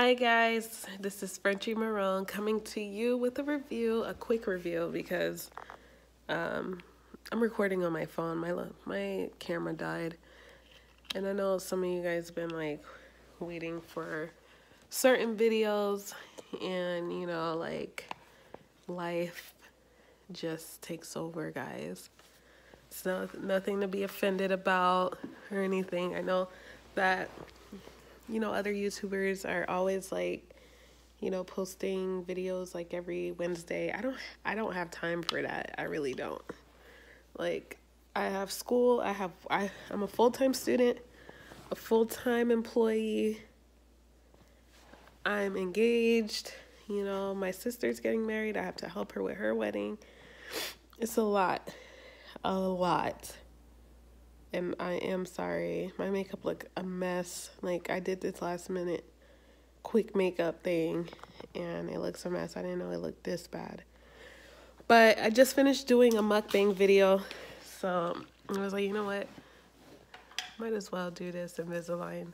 Hi guys, this is Frenchè Marron coming to you with a review, a quick review because um, I'm recording on my phone. My my camera died, and I know some of you guys have been like waiting for certain videos, and you know like life just takes over, guys. It's not nothing to be offended about or anything. I know that you know, other YouTubers are always like, you know, posting videos like every Wednesday. I don't I don't have time for that. I really don't. Like I have school, I have I I'm a full-time student, a full-time employee. I'm engaged, you know, my sister's getting married. I have to help her with her wedding. It's a lot. A lot and I am sorry. My makeup look a mess. Like I did this last minute quick makeup thing and it looks a mess. I didn't know it looked this bad. But I just finished doing a mukbang video. So I was like, you know what? Might as well do this Invisalign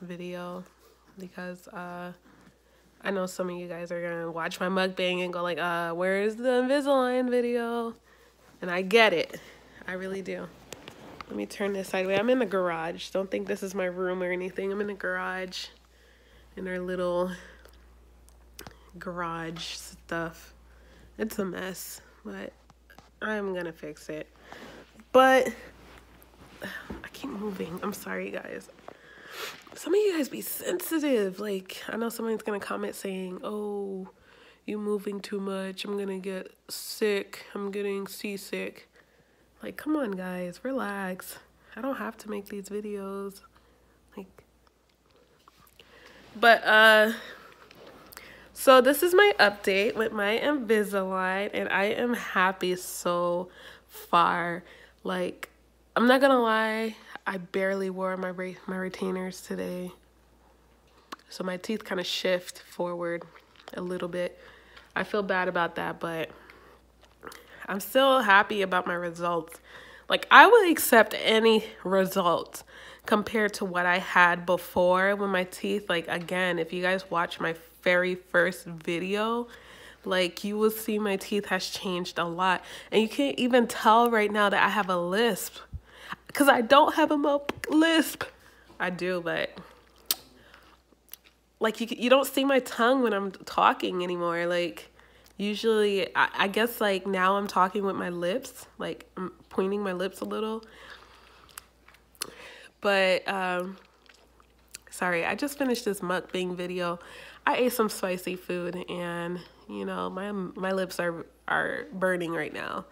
video because uh I know some of you guys are gonna watch my mukbang and go like, uh, where's the Invisalign video? And I get it. I really do. Let me turn this sideways. I'm in the garage. Don't think this is my room or anything. I'm in the garage in our little garage stuff. It's a mess, but I'm gonna fix it. But I keep moving. I'm sorry, guys. Some of you guys be sensitive. Like, I know someone's gonna comment saying, oh, you moving too much. I'm gonna get sick. I'm getting seasick. Like, come on, guys, relax. I don't have to make these videos. Like, but, uh, so this is my update with my Invisalign, and I am happy so far. Like, I'm not gonna lie, I barely wore my, my retainers today. So my teeth kind of shift forward a little bit. I feel bad about that, but I'm still happy about my results. Like I would accept any result compared to what I had before with my teeth. Like again, if you guys watch my very first video, like you will see my teeth has changed a lot. And you can't even tell right now that I have a lisp. Cause I don't have a lisp. I do, but like you you don't see my tongue when I'm talking anymore. Like usually I, I guess like now I'm talking with my lips, like I'm pointing my lips a little. But um sorry, I just finished this mukbang video. I ate some spicy food and you know, my my lips are are burning right now.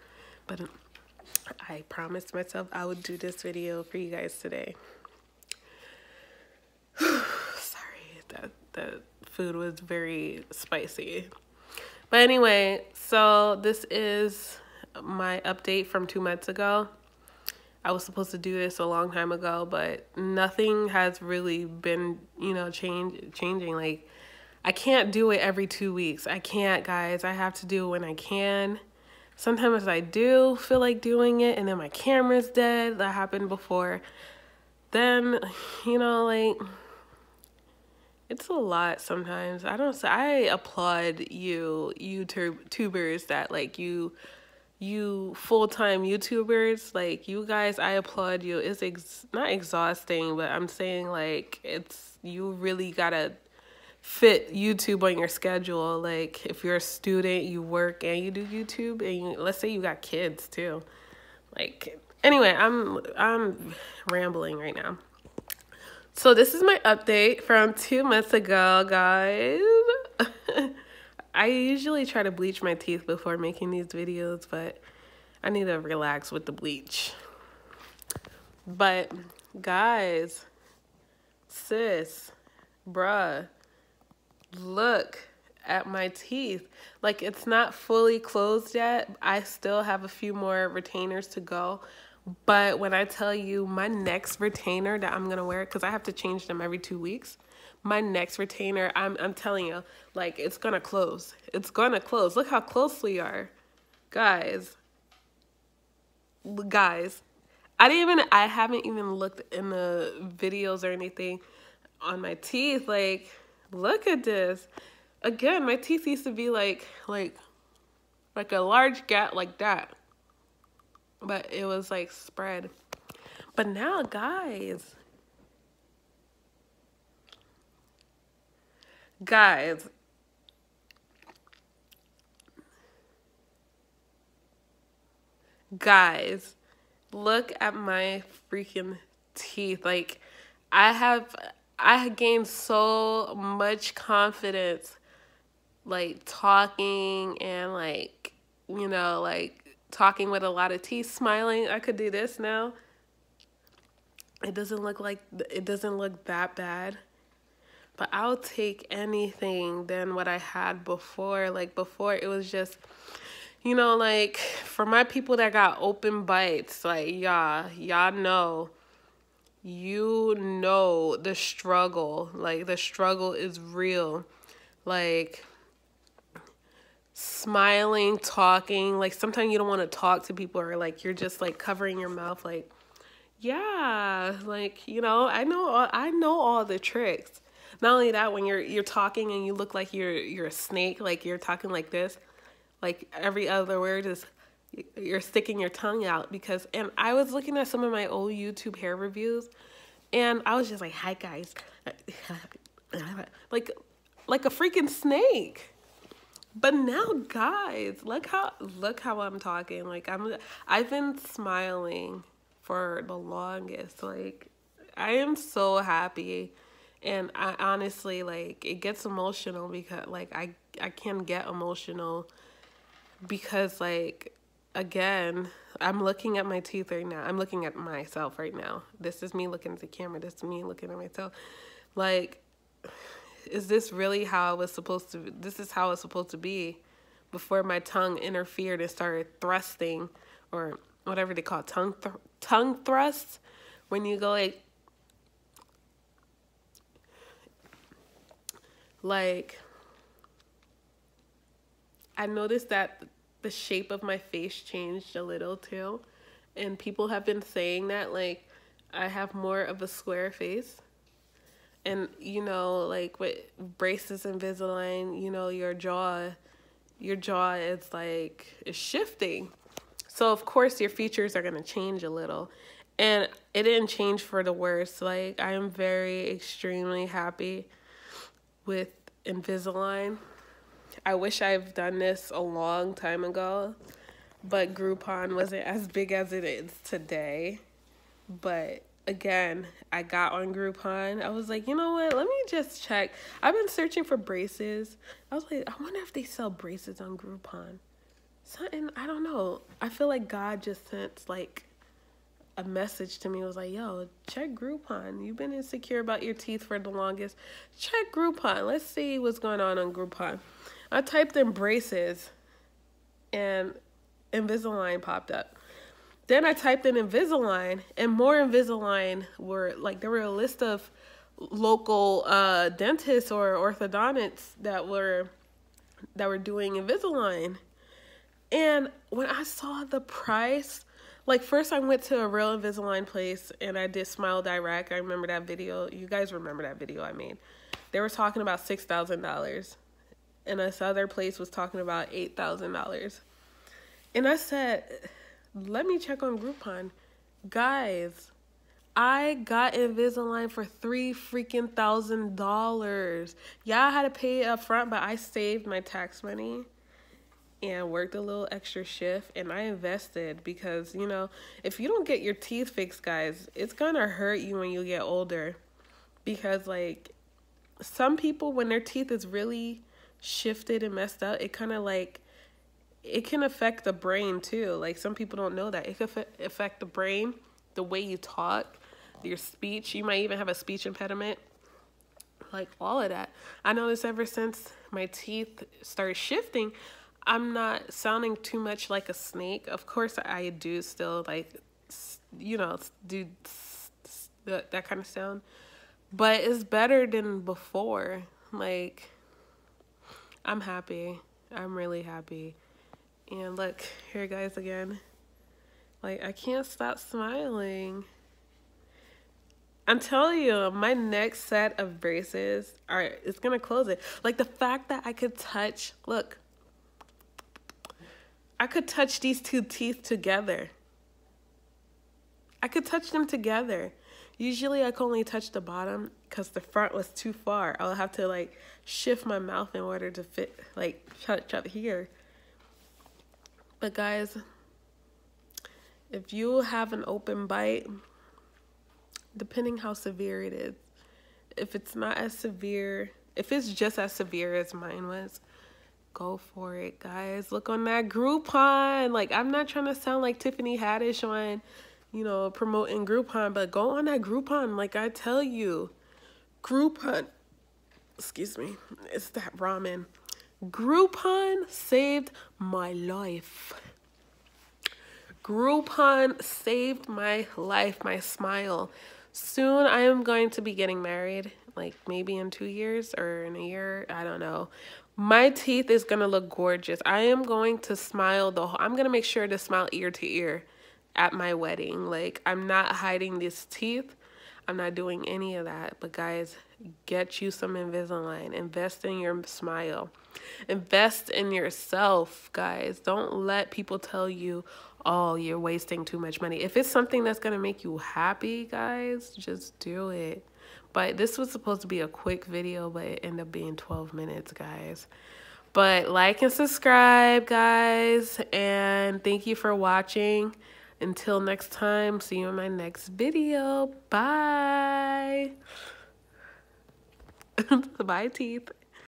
But I promised myself I would do this video for you guys today. sorry, that that food was very spicy. But anyway, so this is my update from two months ago. I was supposed to do this a long time ago, but nothing has really been, you know, change changing. Like I can't do it every two weeks. I can't, guys. I have to do it when I can. Sometimes I do feel like doing it, and then my camera's dead. That happened before. Then, you know, like it's a lot sometimes. I don't say I applaud you YouTubers that like you you full-time YouTubers like you guys I applaud you. It's ex not exhausting, but I'm saying like it's you really got to fit YouTube on your schedule. Like if you're a student, you work and you do YouTube and you, let's say you got kids too. Like anyway, I'm I'm rambling right now. So this is my update from two months ago, guys. I usually try to bleach my teeth before making these videos, but I need to relax with the bleach. But guys, sis, bruh, look at my teeth. Like it's not fully closed yet. I still have a few more retainers to go. But when I tell you my next retainer that I'm gonna wear, because I have to change them every two weeks, my next retainer, I'm I'm telling you, like it's gonna close. It's gonna close. Look how close we are. Guys. Guys. I didn't even I haven't even looked in the videos or anything on my teeth. Like, Look at this. Again, my teeth used to be like like like a large gap like that. But it was like spread. But now, guys, guys, guys, look at my freaking teeth. Like, I have, I gained so much confidence, like talking and like, you know, like talking with a lot of teeth, smiling. I could do this now. It doesn't look like, it doesn't look that bad. But I'll take anything than what I had before. Like, before it was just, you know, like for my people that got open bites, like y'all, y'all know, you know the struggle. Like the struggle is real. Like smiling, talking, like sometimes you don't want to talk to people or like you're just like covering your mouth like yeah, like you know, I know all, I know all the tricks. Not only that, when you're you're talking and you look like you're you're a snake, like you're talking like this, like every other word is you're sticking your tongue out because and I was looking at some of my old YouTube hair reviews and I was just like, "Hi guys." like like a freaking snake. But now guys, look how look how I'm talking. Like I'm I've been smiling for the longest. Like I am so happy. And I honestly like it gets emotional because like I I can get emotional because like again i'm looking at my teeth right now. I'm looking at myself right now. This is me looking at the camera. This is me looking at myself. Like is this really how it was supposed to this is how it's supposed to be before my tongue interfered and started thrusting or whatever they call it, tongue th- tongue thrusts when you go like like I noticed that the shape of my face changed a little too. And people have been saying that like I have more of a square face. And you know, like with braces Invisalign, you know, your jaw your jaw is like is shifting. So of course your features are gonna change a little. And it didn't change for the worse. Like I am very extremely happy with Invisalign. I wish I've done this a long time ago, but Groupon wasn't as big as it is today. But again, I got on Groupon. I was like, you know what? Let me just check. I've been searching for braces. I was like, I wonder if they sell braces on Groupon. Something, I don't know. I feel like God just sent like a message to me. It was like, yo, check Groupon. You've been insecure about your teeth for the longest. Check Groupon. Let's see what's going on on Groupon. I typed in braces and Invisalign popped up. Then I typed in Invisalign and more Invisalign were like there were a list of local uh, dentists or orthodontists that were that were doing Invisalign. And when I saw the price, like first I went to a real Invisalign place and I did Smile Direct. I remember that video. You guys remember that video I made. They were talking about six thousand dollars and this other place was talking about eight thousand dollars. And I said, let me check on Groupon. Guys, I got Invisalign for three freaking thousand dollars. Yeah, I had to pay up front, but I saved my tax money and worked a little extra shift and I invested because, you know, if you don't get your teeth fixed, guys, it's gonna hurt you when you get older. Because like some people when their teeth is really shifted and messed up, it kind of like it can affect the brain too. Like some people don't know that it can affect the brain, the way you talk, your speech. You might even have a speech impediment. Like all of that. I noticed ever since my teeth started shifting, I'm not sounding too much like a snake. Of course, I do still like, you know, do that that kind of sound, but it's better than before. Like I'm happy. I'm really happy. And look, here guys again. Like I can't stop smiling. I'm telling you, my next set of braces are it's gonna close it. Like the fact that I could touch, look, I could touch these two teeth together. I could touch them together. Usually I could only touch the bottom because the front was too far. I'll have to like shift my mouth in order to fit like touch up here. But guys, if you have an open bite, depending how severe it is, if it's not as severe, if it's just as severe as mine was, go for it, guys. Look on that Groupon. Like, I'm not trying to sound like Tiffany Haddish on, you know, promoting Groupon, but go on that Groupon. Like I tell you, Groupon, excuse me, it's that ramen. Groupon saved my life. Groupon saved my life, my smile. Soon I am going to be getting married, like maybe in two years or in a year, I don't know. My teeth is gonna look gorgeous. I am going to smile the whole, I'm gonna make sure to smile ear to ear at my wedding. Like I'm not hiding these teeth. I'm not doing any of that. But guys, get you some Invisalign. Invest in your smile. Invest in yourself, guys. Don't let people tell you, oh, you're wasting too much money. If it's something that's going to make you happy, guys, just do it. But this was supposed to be a quick video, but it ended up being 12 minutes, guys. But like and subscribe, guys. And thank you for watching. Until next time, see you in my next video. Bye. Bye, teeth.